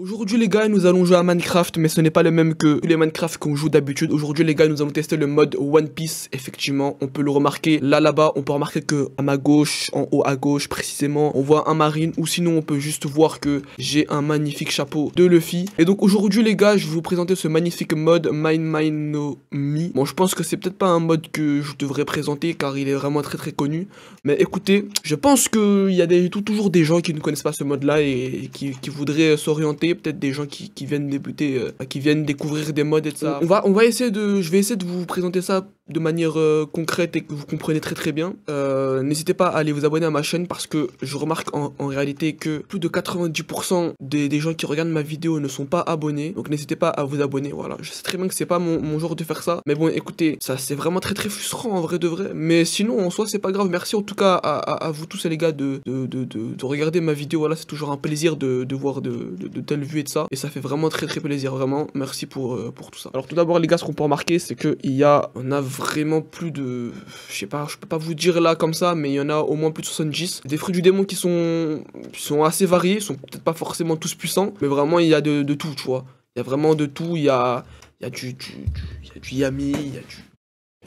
Aujourd'hui les gars, nous allons jouer à Minecraft, mais ce n'est pas le même que les Minecraft qu'on joue d'habitude. Aujourd'hui les gars, nous allons tester le mode One Piece. Effectivement, on peut le remarquer là là-bas. On peut remarquer que à ma gauche, en haut à gauche précisément, on voit un marine. Ou sinon, on peut juste voir que j'ai un magnifique chapeau de Luffy. Et donc aujourd'hui les gars, je vais vous présenter ce magnifique mode Mine Mine no. Bon, je pense que c'est peut-être pas un mode que je devrais présenter car il est vraiment très très connu. Mais écoutez, je pense qu'il y a toujours des gens qui ne connaissent pas ce mode là et qui voudraient s'orienter peut-être des gens qui, viennent débuter, euh, qui viennent découvrir des modes et tout ça. On va, on va essayer de, je vais essayer de vous présenter ça de manière euh, concrète et que vous comprenez très très bien. Euh, n'hésitez pas à aller vous abonner à ma chaîne parce que je remarque en, réalité que plus de 90% des, gens qui regardent ma vidéo ne sont pas abonnés. Donc n'hésitez pas à vous abonner. Voilà, je sais très bien que c'est pas mon, genre de faire ça. Mais bon, écoutez, ça c'est vraiment très très frustrant en vrai de vrai. Mais sinon, en soi, c'est pas grave. Merci en tout cas à, vous tous les gars de, de, de, de, regarder ma vidéo. Voilà, c'est toujours un plaisir de, voir de, telles vues et de ça. Et ça fait vraiment très très plaisir. Vraiment, merci pour, euh, pour tout ça. Alors tout d'abord, les gars, ce qu'on peut remarquer, c'est qu'il y a, on a vraiment plus de... Je sais pas, je peux pas vous dire là comme ça, mais il y en a au moins plus de 70. Des fruits du démon qui sont, sont assez variés, sont peut-être pas forcément tous puissants, mais vraiment il y a de, tout, tu vois. Il y a vraiment de tout, il y a, il y a du, du, du, y a du yami, il y a du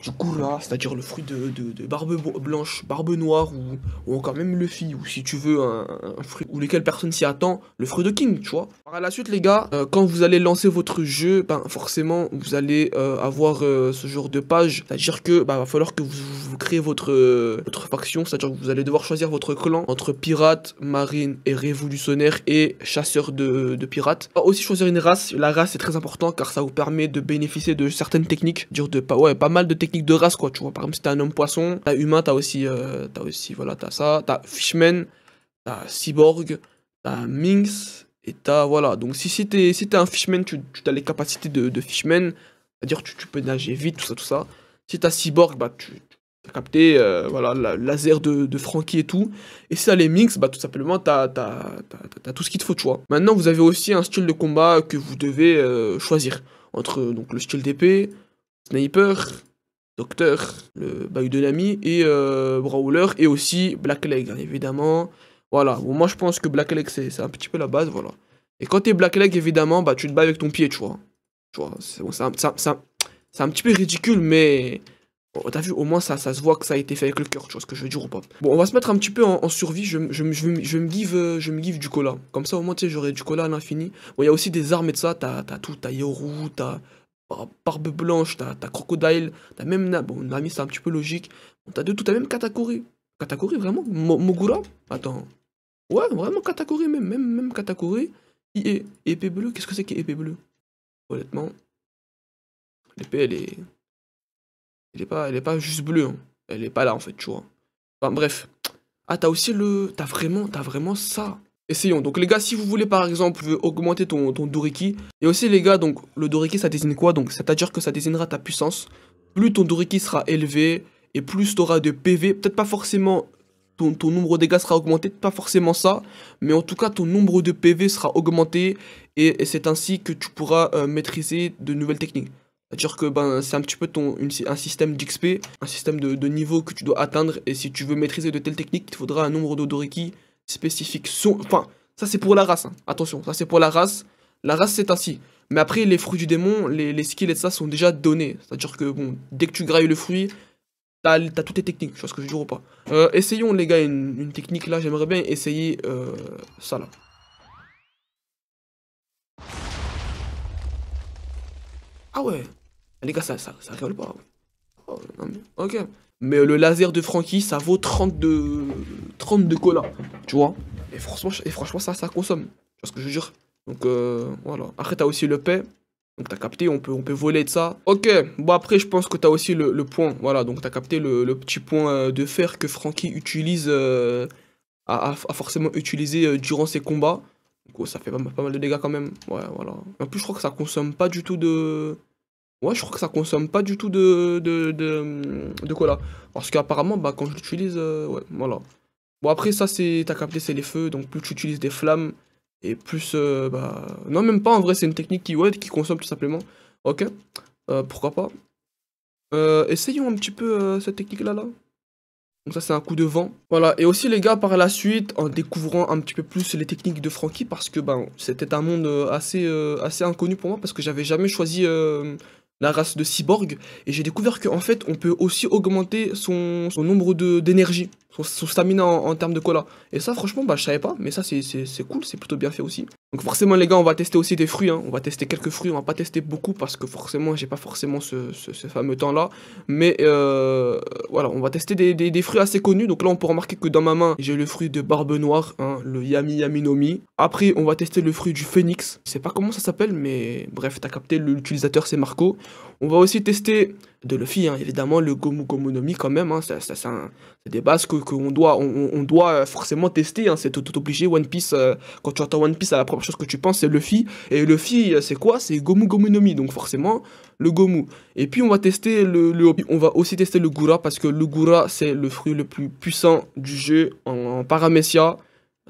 du goura, c'est-à-dire le fruit de, barbe blanche, barbe noire, ou, encore même le fi, ou si tu veux un, fruit ou lequel personne s'y attend, le fruit de king, tu vois. Par la suite, les gars, euh, quand vous allez lancer votre jeu, ben forcément, vous allez euh, avoir euh, ce genre de page, c'est-à-dire que bah, va falloir que vous, créez votre, faction, c'est-à-dire que vous allez devoir choisir votre clan entre pirate, marine et révolutionnaire et chasseur de, de pirates. aussi choisir une race, la race est très important car ça vous permet de bénéficier de certaines techniques, dire de pas, ouais, pas mal de techniques de race, quoi, tu vois. Par exemple, si t'es un homme poisson, t'as humain, t'as aussi, euh, as aussi, voilà, t'as ça, t'as fishman, t'as cyborg, t'as minx, et t'as, voilà. Donc, si, si t'es si un fishman, tu, tu as les capacités de, de fishman, c'est-à-dire tu, tu peux nager vite, tout ça, tout ça. Si t'as cyborg, bah, tu, as capté, euh, voilà, la laser de, Frankie et tout. Et si t'as les minx, bah, tout simplement, t'as as, tout ce qu'il te faut, tu vois. Maintenant, vous avez aussi un style de combat que vous devez euh, choisir. Entre donc, le style d'épée, sniper, Docteur, le Bayou de Nami, et euh, Brawler, et aussi Blackleg, hein, évidemment. Voilà, bon, moi je pense que Blackleg c'est un petit peu la base, voilà. Et quand t'es Blackleg, évidemment, bah tu te bats avec ton pied, tu vois. Tu vois, c'est bon, un, un, petit peu ridicule, mais... T'as vu, au moins ça, ça se voit que ça a été fait avec le cœur, tu vois ce que je veux dire ou pas. Bon, on va se mettre un petit peu en, survie, je, je, je, je, me give, euh, je me give du cola. Comme ça, au moins, tu sais, j'aurai du cola à l'infini. Bon, il y a aussi des armes et de ça, t'as tout, t'as Yoru, t'as Barbe Blanche, t'as Crocodile, t'as même Bon, Nami, c'est un petit peu logique. T'as de tout, t'as même Katakuri. Katakuri, vraiment Mogura? Attends. Ouais, vraiment Katakuri, même, même, même Katakuri. Et épée bleue, qu'est-ce que c'est qu'épée bleue? Honnêtement, l'épée, elle est. Elle est, pas, elle est pas juste bleue, hein. elle est pas là en fait, tu vois. Enfin bref. Ah, t'as aussi le. T'as vraiment, as vraiment ça. Essayons. Donc les gars, si vous voulez par exemple augmenter ton, ton Doriki, et aussi les gars, donc le Doriki ça désigne quoi? Donc c'est-à-dire que ça désignera ta puissance. Plus ton Doriki sera élevé, et plus tu auras de PV, peut-être pas forcément ton, nombre de dégâts sera augmenté, pas forcément ça, mais en tout cas ton nombre de PV sera augmenté, et, c'est ainsi que tu pourras euh, maîtriser de nouvelles techniques. C'est-à-dire que ben, c'est un petit peu ton, un système d'XP, un système de, niveau que tu dois atteindre, et si tu veux maîtriser de telles techniques, il te faudra un nombre de Spécifiques. Enfin, ça c'est pour la race. Hein. Attention, ça c'est pour la race. La race c'est ainsi. Mais après, les fruits du démon, les, les skills et ça sont déjà donnés. C'est-à-dire que bon, dès que tu grailles le fruit, t'as as toutes tes techniques. Tu vois ce que je veux ou pas euh, Essayons les gars une, technique là. J'aimerais bien essayer euh, ça là. Ah ouais Les gars, ça, ça, rigole pas. Oh, ok. Mais le laser de Frankie, ça vaut 32, 32 cola, tu vois. Et franchement, franchement ça, ça consomme. Tu vois ce que je veux dire? Donc euh, voilà. Après, t'as aussi le paix. Donc t'as capté, on peut, peut voler de ça. Ok, bon après je pense que t'as aussi le, point. Voilà, donc t'as capté le, petit point euh, de fer que Frankie utilise, euh, a, forcément utilisé durant ses combats. Donc ça fait pas, mal de dégâts quand même. Ouais, voilà. En plus je crois que ça consomme pas du tout de... Ouais, je crois que ça consomme pas du tout de, de, de, cola. Parce qu'apparemment, bah, quand je l'utilise, euh, ouais, voilà. Bon, après, ça, c'est, t'as capté, c'est les feux. Donc, plus tu utilises des flammes, et plus, euh, bah... Non, même pas, en vrai, c'est une technique qui, consomme tout simplement. Ok, euh, pourquoi pas. essayons un petit peu cette technique-là, là. Donc ça, c'est un coup de vent. Voilà. Et aussi, les gars, par la suite, en découvrant un petit peu plus les techniques de Frankie, parce que ben, c'était un monde euh, assez, euh, inconnu pour moi, parce que j'avais jamais choisi euh, la race de cyborg. Et j'ai découvert qu'en fait, on peut aussi augmenter son, son nombre d'énergie, son, son, stamina en, en, termes de cola. Et ça, franchement, bah, je savais pas, mais ça, c'est cool, c'est plutôt bien fait aussi. Donc forcément, les gars, on va tester aussi des fruits. Hein. On va tester quelques fruits, on va pas tester beaucoup, parce que forcément, j'ai pas forcément ce, ce, fameux temps-là. Mais euh, voilà, on va tester des, des, des, fruits assez connus. Donc là, on peut remarquer que dans ma main, j'ai le fruit de barbe noire, hein, le Yami Yaminomi. Après, on va tester le fruit du phénix. Je sais pas comment ça s'appelle, mais bref, t'as capté, l'utilisateur, c'est Marco. On va aussi tester de Luffy, hein, évidemment, le Gomu Gomu no Mi quand même, hein, c'est des bases qu'on doit, on, doit forcément tester, hein, c'est tout, obligé, One Piece, euh, quand tu entends One Piece, la première chose que tu penses c'est Luffy, et Luffy c'est quoi? C'est Gomu Gomu no Mi, donc forcément le Gomu. Et puis on va tester le, on va aussi tester le Gura, parce que le Gura c'est le fruit le plus puissant du jeu en, en Paramecia,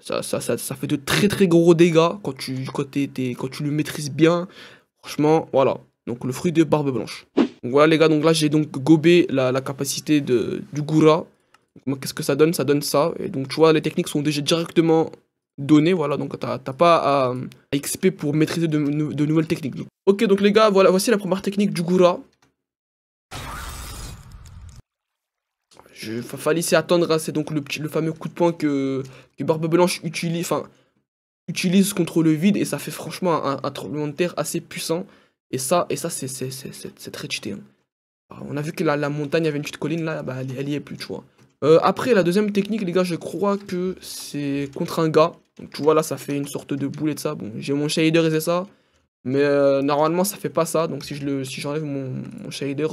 ça, ça, ça, ça, fait de très très gros dégâts quand tu, quand, es, quand tu le maîtrises bien, franchement, voilà. Donc le fruit de barbe blanche. Donc voilà les gars, donc là j'ai donc gobé la, capacité de, du Goura. Qu'est-ce que ça donne? Ça donne ça. Et donc tu vois, les techniques sont déjà directement données, voilà, donc t'as pas à, XP pour maîtriser de, nouvelles techniques. Ok, donc les gars, voilà, voici la première technique du Goura. Il fallait s'y attendre, c'est donc le, fameux coup de poing que, Barbe Blanche utilise contre le vide et ça fait franchement un, un tremblement de terre assez puissant. Et ça, et ça c'est très cheaté. Hein. On a vu que la, montagne avait une petite colline là, bah, elle, elle y est plus, tu vois. Euh, après, la deuxième technique, les gars, je crois que c'est contre un gars. Donc, tu vois, là, ça fait une sorte de boulet de ça. Bon, j'ai mon shader et ça. Mais euh, normalement, ça fait pas ça. Donc, si j'enlève si mon, mon shader...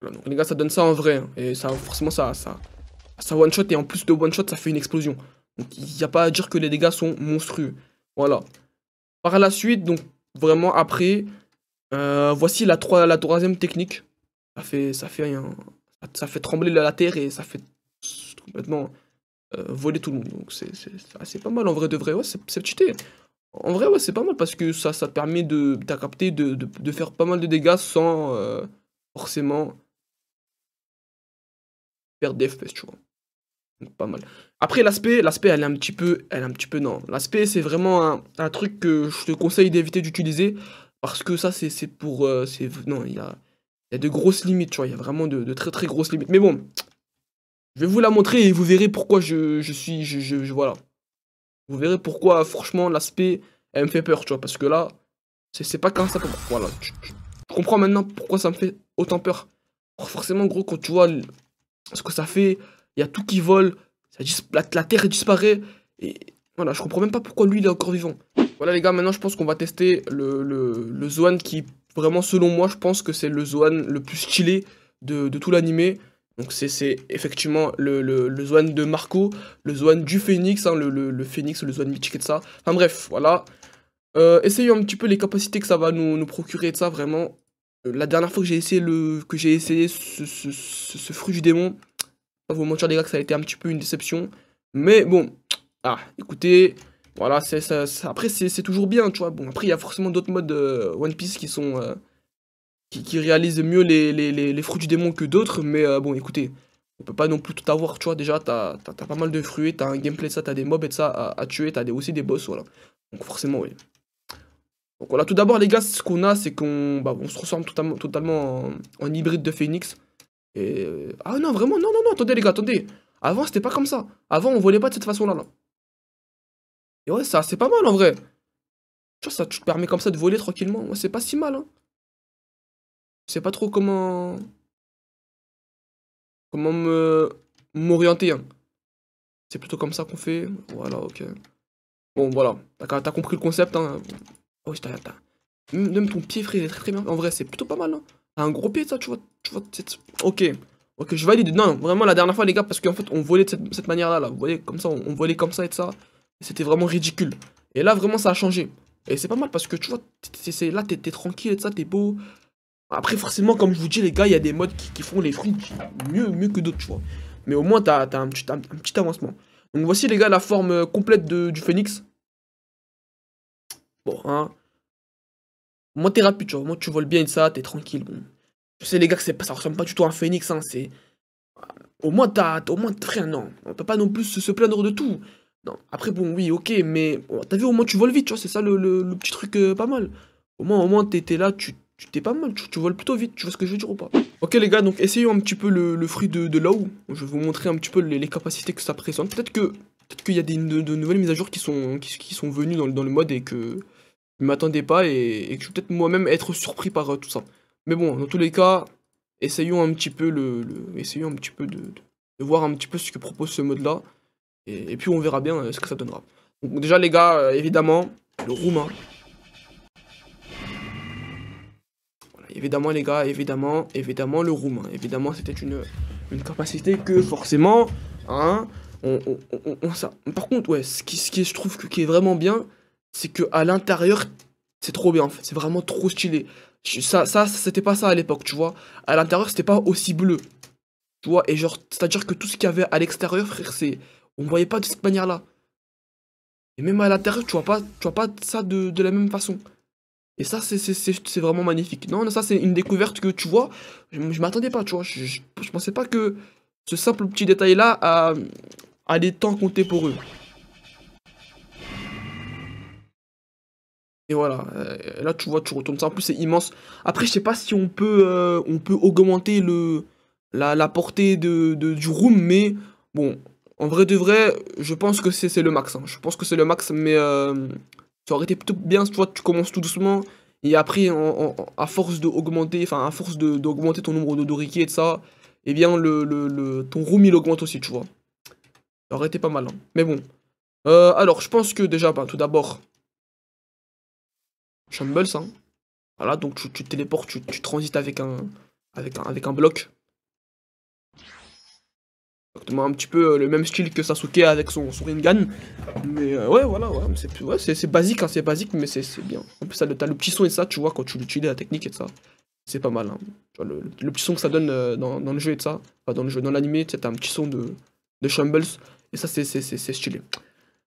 Voilà, donc, les gars, ça donne ça en vrai. Hein. Et ça, forcément, ça, ça, ça one-shot. Et en plus de one-shot, ça fait une explosion. Donc, il n'y a pas à dire que les dégâts sont monstrueux. Voilà. Par la suite, donc, vraiment, après... Euh, voici la, la troisième technique. Ça fait, ça, fait un, ça fait trembler la terre et ça fait complètement euh, voler tout le monde. Donc c'est pas mal en vrai de vrai. Ouais, c'est cheaté. En vrai, ouais, c'est pas mal parce que ça, ça permet de, capté de, de, de, faire pas mal de dégâts sans euh, forcément perdre des FPS, tu vois. Donc, pas mal. Après, l'aspect, l'aspect, elle est un petit peu, elle est un petit peu, non. L'aspect, c'est vraiment un, un, truc que je te conseille d'éviter d'utiliser parce que ça, c'est pour... Euh, non, il y a, y a, de grosses limites, tu vois. Il y a vraiment de, très très grosses limites. Mais bon, je vais vous la montrer et vous verrez pourquoi je, suis... Je, voilà. Vous verrez pourquoi, franchement, l'aspect, elle me fait peur, tu vois. Parce que là, c'est pas comme ça. Voilà. Je, comprends maintenant pourquoi ça me fait autant peur. Forcément, gros, quand tu vois ce que ça fait, il y a tout qui vole, la terre disparaît. Et voilà, je comprends même pas pourquoi lui, il est encore vivant. Voilà les gars, maintenant je pense qu'on va tester le, le, Zoan qui, vraiment selon moi, je pense que c'est le Zoan le plus stylé de, tout l'animé. Donc c'est effectivement le, le, Zoan de Marco, le Zoan du Phoenix, hein, le, le, Phoenix, le Zoan mythique et de ça. Enfin bref, voilà. Euh, essayons un petit peu les capacités que ça va nous, procurer de ça, vraiment. Euh, la dernière fois que j'ai essayé, que j'ai essayé ce, ce, ce, ce, fruit du démon, pas vous mentir les gars que ça a été un petit peu une déception. Mais bon, ah, écoutez, voilà, c'est ça, après c'est toujours bien, tu vois. Bon, après il y a forcément d'autres modes euh, One Piece qui sont euh, qui, réalisent mieux les, les, les, fruits du démon que d'autres, mais euh, bon, écoutez, on peut pas non plus tout avoir, tu vois. Déjà, t'as as, pas mal de fruits, t'as un gameplay de ça, t'as des mobs et ça à, tuer, t'as aussi des boss, voilà. Donc forcément, oui. Donc voilà, tout d'abord les gars, ce qu'on a, c'est qu'on bah, on se ressemble totalement, totalement en, hybride de Phoenix. Et ah non, vraiment, non, non, non, attendez les gars, attendez. Avant, c'était pas comme ça. Avant, on volait pas de cette façon-là. Là. Et ouais, ça, c'est pas mal en vrai. Tu vois, ça tu te permet comme ça de voler tranquillement. Ouais, c'est pas si mal. Hein. Je sais pas trop comment. Comment me. m'orienter. Hein. C'est plutôt comme ça qu'on fait. Voilà, ok. Bon, voilà. T'as as compris le concept. Hein. Oh, t'as. Même ton pied, frère, il est très très bien. En vrai, c'est plutôt pas mal. Hein. T'as un gros pied, ça, tu vois. Tu vois ok. Ok, je valide. Non, vraiment, la dernière fois, les gars, parce qu'en fait, on volait de cette, cette manière-là. Là. Vous voyez, comme ça, on, on volait comme ça et de ça. C'était vraiment ridicule. Et là, vraiment, ça a changé. Et c'est pas mal parce que tu vois, là, t'es tranquille et ça, t'es beau. Après, forcément, comme je vous dis, les gars, il y a des modes qui, font les fruits mieux, mieux que d'autres, tu vois. Mais au moins, t'as as un, petit, avancement. Donc voici, les gars, la forme complète de, du phénix. Bon, hein. Moi, t'es rapide, tu vois. Moi, tu voles bien et ça, t'es tranquille. Bon. Je sais, les gars, que ça ressemble pas du tout à un phénix, hein. C'est au moins, t'as, au moins, frère, non. On peut pas non plus se, plaindre de tout. Non. Après, bon, oui, ok, mais t'as vu, au moins, tu voles vite, tu vois, c'est ça le, petit truc euh, pas mal. Au moins, au moins, t'es là, tu t'es pas mal, tu, voles plutôt vite, tu vois ce que je veux dire ou pas Ok les gars, donc essayons un petit peu le, fruit de, de là-haut. Je vais vous montrer un petit peu les, capacités que ça présente. Peut-être que peut-être qu'il y a des, de, nouvelles mises à jour qui sont, qui, sont venues dans, le mode et que je m'attendais pas et, que je vais peut-être moi-même être surpris par euh, tout ça. Mais bon, dans tous les cas, essayons un petit peu le, essayons un petit peu de, de, voir un petit peu ce que propose ce mode là et, puis on verra bien euh, ce que ça donnera. Donc déjà les gars, euh, évidemment, le roumain. Voilà, évidemment les gars, évidemment, évidemment le roumain. Évidemment c'était une, une capacité que forcément, hein, on, on, ça. Par contre, ouais, ce qui, ce qui je trouve que, qui est vraiment bien, c'est que à l'intérieur, c'est trop bien en fait, c'est vraiment trop stylé. Ça, ça c'était pas ça à l'époque, tu vois. À l'intérieur, c'était pas aussi bleu. Tu vois, et genre, c'est-à-dire que tout ce qu'il y avait à l'extérieur, frère, c'est. On voyait pas de cette manière-là. Et même à l'intérieur, tu vois pas, tu vois pas ça de, la même façon. Et ça, c'est vraiment magnifique. Non, ça, c'est une découverte que tu vois. Je, m'attendais pas, tu vois. Je, pensais pas que ce simple petit détail-là allait tant compter pour eux. Et voilà, euh, là tu vois, tu retournes ça. En plus, c'est immense. Après, je sais pas si on peut, euh, on peut augmenter le, la, portée de, du room, mais bon, en vrai de vrai, je pense que c'est le max. Hein. Je pense que c'est le max, mais euh, ça aurait été plutôt bien, tu vois, tu commences tout doucement. Et après, à force d'augmenter, à force d'augmenter ton nombre de doriquets et ça, eh bien, le, ton room il augmente aussi, tu vois. Ça été pas mal. Hein. Mais bon. alors, je pense que déjà, bah, tout d'abord, Shambles, hein. Voilà, donc tu, tu téléportes, tu, tu, transites avec un, avec un, avec un bloc. Exactement un petit peu euh, le même style que Sasuke avec son, son. Mais euh, ouais, voilà, ouais, c'est basique, hein, c'est basique, mais c'est bien. En plus, t'as le, petit son et ça, tu vois, quand tu l'utilises, la technique et ça. C'est pas mal. Hein. le, petit son que ça donne euh, dans, le jeu et ça, dans le jeu, dans l'animé, tu as un petit son de, de Shambles. Et ça, c'est stylé.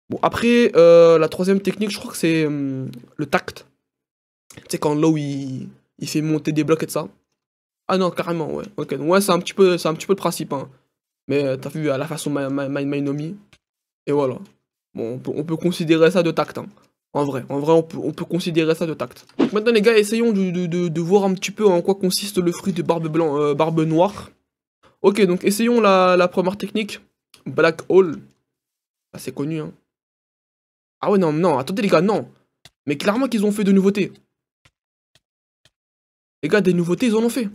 Bon, après, la troisième technique, je crois que c'est hum, le tact. Tu sais, quand Low il, il fait monter des blocs et ça. Ah non, carrément, ouais. Ok, ouais, c'est un, petit peu, un petit peu le principe. Hein. Mais euh, t'as vu à la façon My, Nomi. Et voilà. Bon, on peut, considérer ça de tact. Hein. En vrai, en vrai, on peut, on peut considérer ça de tact. Maintenant, les gars, essayons de, de, de, voir un petit peu en quoi consiste le fruit de barbe, blanc, euh, barbe noire. Ok, donc essayons la, la première technique. Black Hole. c'est connu, hein. Ah ouais, non, non, attendez les gars, non. Mais clairement qu'ils ont fait de nouveautés. Les gars, des nouveautés, ils en ont fait.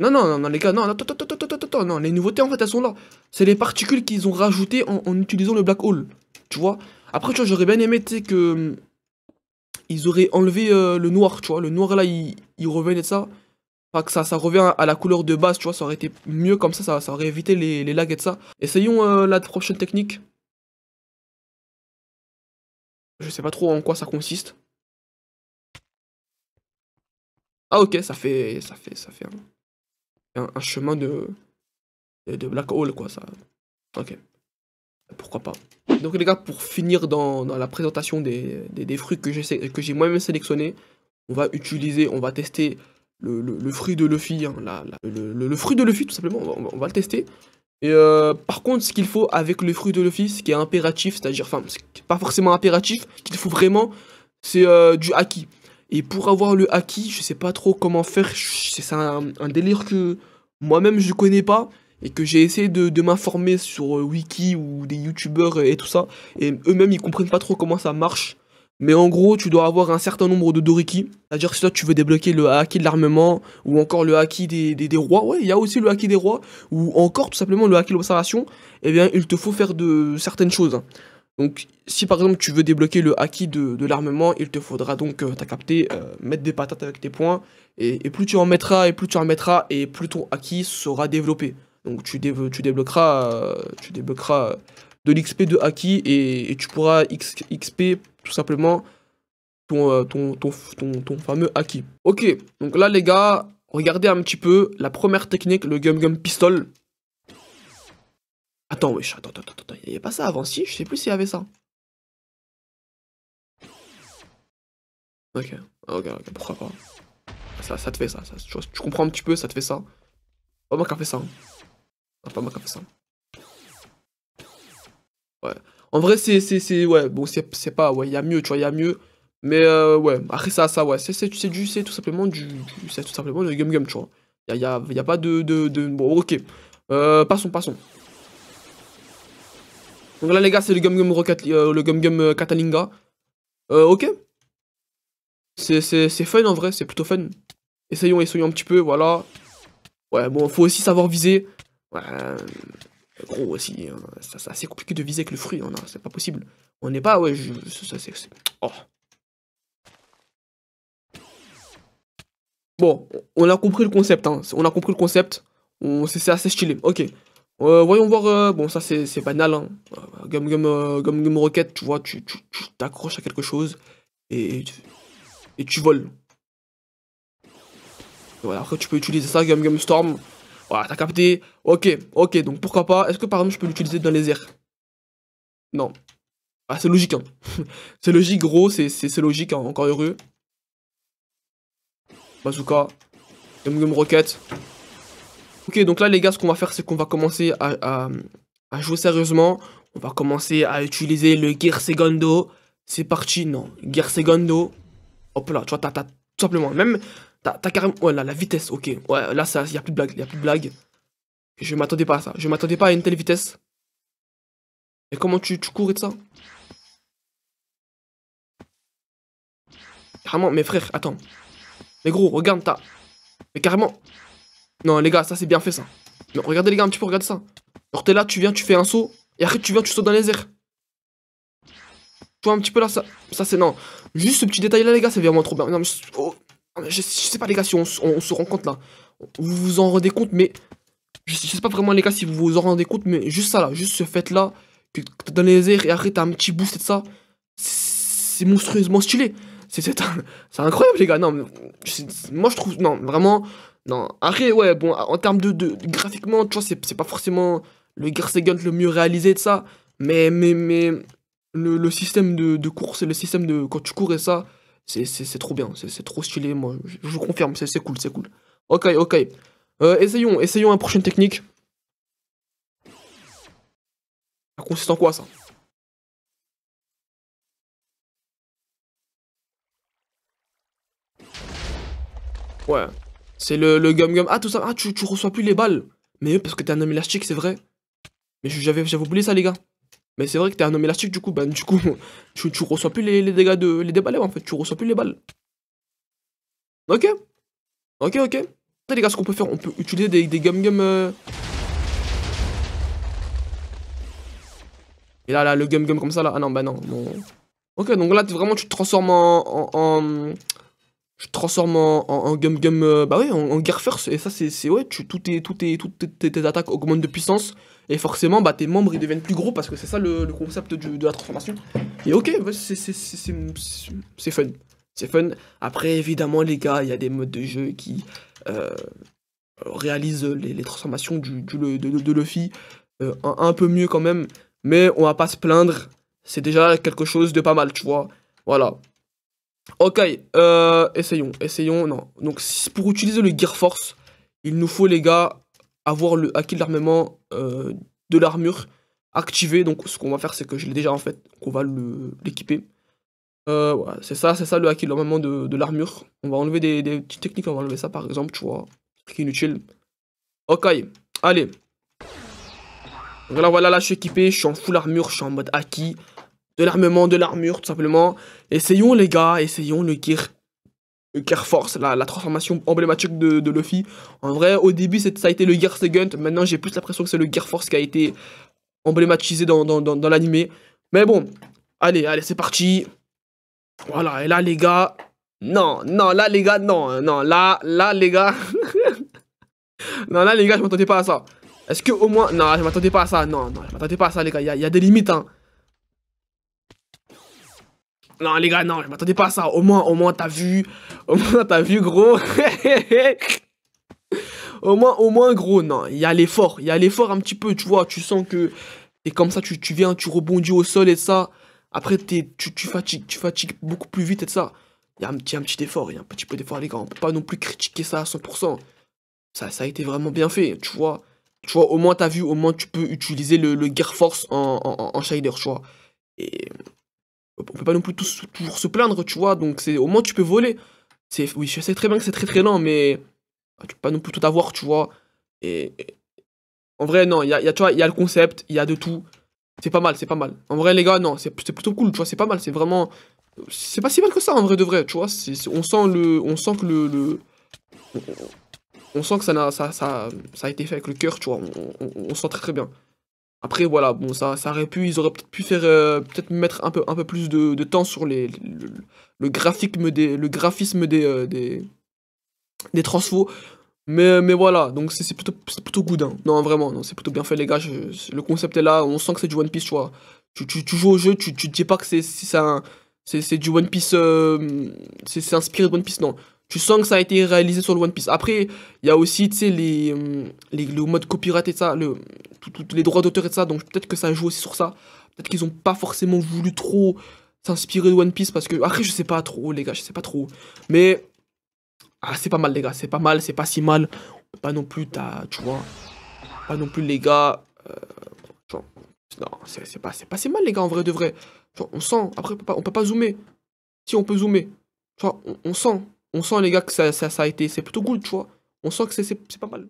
Non, non, non, les gars, non, attends, attends, non, les nouveautés, en fait, elles sont là. C'est les particules qu'ils ont rajoutées en, utilisant le black hole, tu vois. Après, tu vois, j'aurais bien aimé, tu sais, que... Hum, ils auraient enlevé euh, le noir, tu vois. Le noir, là, il, il revenait de ça. Enfin, que ça, ça revient à la couleur de base, tu vois. Ça aurait été mieux comme ça, ça, ça aurait évité les, les lags et de ça. Essayons euh, la prochaine technique. Je sais pas trop en quoi ça consiste. Ah ok, ça fait ça fait ça fait un, chemin de, de black hole quoi ça. Ok. Pourquoi pas. Donc les gars, pour finir dans, dans la présentation des, des, des fruits que j'ai moi-même sélectionné, on va utiliser, on va tester le, le, fruit de Luffy, hein, la, le, le, fruit de Luffy tout simplement, on va, le tester. Et euh, par contre, ce qu'il faut avec le fruit de Luffy, ce qui est impératif, c'est-à-dire, enfin, pas forcément impératif, qu'il faut vraiment, c'est euh, du haki. Et pour avoir le haki, je sais pas trop comment faire. C'est un, délire que moi-même je connais pas et que j'ai essayé de, m'informer sur euh, wiki ou des youtubeurs et tout ça. Et eux-mêmes ils comprennent pas trop comment ça marche. Mais en gros, tu dois avoir un certain nombre de doriki. C'est-à-dire si toi tu veux débloquer le haki de l'armement ou encore le haki des, des, rois. Ouais, il y a aussi le haki des rois ou encore tout simplement le haki de l'observation. Eh bien, il te faut faire de certaines choses. Donc, si par exemple tu veux débloquer le haki de, l'armement, il te faudra donc, euh, t'as euh, mettre des patates avec tes points. Et, plus tu en mettras, et plus tu en mettras, et plus ton haki sera développé. Donc, tu, tu débloqueras, euh, tu débloqueras de l'XP de haki, et, tu pourras XP tout simplement ton, ton, ton, ton, fameux haki. Ok, donc là les gars, regardez un petit peu la première technique, le Gum Gum Pistol. Attends, wesh, attends, attends, attends, il n'y avait pas ça avant, si, je sais plus s'il y avait ça. Ok, ok, ok, pourquoi pas. Ça, ça te fait ça, ça tu, comprends un petit peu, ça te fait ça. Pas moi qui a fait ça. Hein. Ah, pas moi qui a fait ça. Ouais. En vrai, c'est, c'est, ouais, bon, c'est pas, ouais, il y a mieux, tu vois, il y a mieux. Mais, euh, ouais, après ça, ça, ouais, c'est du, c'est tout simplement du, c'est tout simplement du gum gum, tu vois. Il y a, y a, pas de, de, de, bon, ok. Euh, passons, passons. Donc là, les gars, c'est le gum gum euh, le gum gum. Euh, ok. C'est, c'est, c'est fun, en vrai, c'est plutôt fun. Essayons, essayons un petit peu, voilà. Ouais, bon, faut aussi savoir viser. Ouais, gros aussi, hein, c'est assez compliqué de viser avec le fruit, hein, c'est pas possible. On n'est pas, ouais, je, ça c'est... Oh. Bon, on a compris le concept, hein, on a compris le concept, c'est assez stylé, ok. Euh, voyons voir, euh, bon ça c'est banal, hein. Gum Gum, euh, Gum Gum Rocket, tu vois, tu t'accroches à quelque chose et, et tu voles. Voilà, après tu peux utiliser ça, Gum Gum Storm, voilà, t'as capté. Ok, ok, donc pourquoi pas. Est-ce que par exemple je peux l'utiliser dans les airs? Non. Ah, c'est logique, hein. c'est logique, gros, c'est logique, hein. encore heureux. Bazooka. Gum Gum Rocket. Ok, donc là, les gars, ce qu'on va faire, c'est qu'on va commencer à, jouer sérieusement. On va commencer à utiliser le Gear Segundo. C'est parti, non. Gear Segundo. Hop là, tu vois, t'as tout simplement. Même, T'as carrément... Ouais, là, la vitesse, ok. Ouais, là, il n'y a plus de blague, il a plus de blague. Je m'attendais pas à ça. Je m'attendais pas à une telle vitesse. Et comment tu, tu cours et tout ça? Carrément, mes frères, attends. Mais gros, regarde, t'as... Mais carrément... Non, les gars, ça, c'est bien fait, ça. Non, regardez, les gars, un petit peu, regardez ça. Alors, t'es là, tu viens, tu fais un saut. Et après, tu viens, tu sautes dans les airs. Tu vois un petit peu là, ça, ça c'est non. Juste ce petit détail là, les gars, c'est vraiment trop bien. Mais, oh, je, sais pas les gars si on, se rend compte là. Vous vous en rendez compte, mais je, sais pas vraiment les gars si vous vous en rendez compte, mais juste ça là, juste ce fait là, que dans les airs et après t'as un petit boost et ça, c'est monstrueusement stylé. C'est incroyable les gars, non, moi je trouve, non, vraiment, non. Après, ouais, bon, en termes de, graphiquement, tu vois, c'est pas forcément le Gear le mieux réalisé de ça, mais, mais, mais le, système de, de course et le système de quand tu cours et ça, c'est trop bien, c'est trop stylé, moi, je, vous confirme, c'est cool, c'est cool. Ok, ok. Euh, essayons, essayons un prochaine technique. Ça consiste en quoi, ça? Ouais. C'est le, le gum gum. Ah, tout ça. Ah, tu, reçois plus les balles. Mais parce que t'es un homme élastique, c'est vrai. Mais j'avais oublié ça, les gars. Mais c'est vrai que t'es un homme élastique, du coup, ben, du coup, tu, tu reçois plus les, les, dégâts de. les déballés, en fait. Tu reçois plus les balles. Ok. Ok, ok. Après, les gars, ce qu'on peut faire, on peut utiliser des, des gum gum. Euh. Et là, là, le gum gum comme ça, là. Ah non, bah non. Ok, donc là, vraiment, tu te transformes en. en, tu te transformes en, en, gum gum. Euh, bah oui, en, en gear first. Et ça, c'est. Ouais, tu, tout est, tout est, toutes tes attaques augmentent de puissance. Et forcément, bah, tes membres ils deviennent plus gros parce que c'est ça le, concept de la transformation. Et ok, c'est fun. C'est fun. Après, évidemment, les gars, il y a des modes de jeu qui euh, réalisent les, transformations du, de, Luffy euh, un, peu mieux quand même. Mais on va pas se plaindre. C'est déjà quelque chose de pas mal, tu vois. Voilà. Ok, euh, essayons, essayons, non. Donc, pour utiliser le Gear Force, il nous faut, les gars, avoir le acquis de l'armement euh, de l'armure activé. Donc ce qu'on va faire, c'est que je l'ai déjà en fait, qu'on va l'équiper. Euh, voilà, c'est ça, c'est ça le acquis de l'armement de, l'armure. On va enlever des, des, petites techniques, on va enlever ça par exemple, tu vois. Truc inutile. Ok, allez. Donc là, voilà, là, je suis équipé, je suis en full armure, je suis en mode acquis. De l'armement, de l'armure, tout simplement. Essayons, les gars, essayons le gear Gear Force, la, la, transformation emblématique de, Luffy. En vrai, au début, ça a été le Gear Second. Maintenant, j'ai plus l'impression que c'est le Gear Force qui a été emblématisé dans, dans, dans, l'animé. Mais bon, allez, allez, c'est parti. Voilà, et là, les gars... Non, non, là, les gars, non, non, là, là, les gars... non, là, les gars, je m'attendais pas à ça. Est-ce que au moins... Non, je m'attendais pas à ça, non, non, je m'attendais pas à ça, les gars. Il y a des limites, hein. Non, les gars, non, je m'attendais pas à ça. Au moins, au moins, t'as vu. Au moins, t'as vu, gros. au moins, au moins, gros, non. Il y a l'effort. Il y a l'effort un petit peu, tu vois. Tu sens que. Et comme ça, tu, tu viens, tu rebondis au sol et ça. Après, tu, tu, fatigues, tu fatigues beaucoup plus vite et ça. Il y a un petit, un petit effort. Il y a un petit peu d'effort, les gars. On peut pas non plus critiquer ça à 100%. Ça, ça a été vraiment bien fait, tu vois. Tu vois, au moins, t'as vu, au moins, tu peux utiliser le, le Gear Force en, en, en shader, tu vois. Et on peut pas non plus tous, toujours se plaindre, tu vois. Donc, c'est au moins, tu peux voler. C'est, oui, je sais très bien que c'est très très lent, mais ah, tu peux pas non plus tout avoir, tu vois. Et, en vrai, non, il y a, y a, tu vois, il y a le concept, il y a de tout. C'est pas mal, c'est pas mal. En vrai, les gars, non, c'est plutôt cool, tu vois, c'est pas mal, c'est vraiment... C'est pas si mal que ça, en vrai de vrai, tu vois. on sent le... On sent que le... on, sent que ça, a, ça, ça, ça, a été fait avec le cœur, tu vois. On, sent très très bien. Après, voilà, bon, ça, ça aurait pu... Ils auraient peut-être pu faire... Euh, peut-être mettre un peu, un peu plus de, de temps sur les, le, graphisme des... Le graphisme des... Euh, des, des transfos. Mais, mais voilà, donc c'est plutôt, plutôt good. Hein. Non, vraiment, non, c'est plutôt bien fait, les gars. le concept est là, on sent que c'est du One Piece, tu vois. Tu, tu, joues au jeu, tu, tu dis pas que c'est c'est du One Piece. Euh, c'est inspiré de One Piece, non. Tu sens que ça a été réalisé sur le One Piece. Après, il y a aussi, tu sais, les, euh, les, le mode copyright et ça, le, les droits d'auteur et ça, donc peut-être que ça joue aussi sur ça. Peut-être qu'ils ont pas forcément voulu trop s'inspirer de One Piece parce que. Après, je sais pas trop, les gars, je sais pas trop. Mais ah, c'est pas mal, les gars. C'est pas mal, c'est pas si mal. Pas non plus, t'as, tu vois. Pas non plus, les gars. Euh, non, c'est pas, pas si mal, les gars, en vrai de vrai. on sent. Après, on peut pas, on peut pas zoomer. Si, on peut zoomer. Tu vois, on, sent. On sent, les gars, que ça, a été. C'est plutôt cool, tu vois. On sent que c'est pas mal.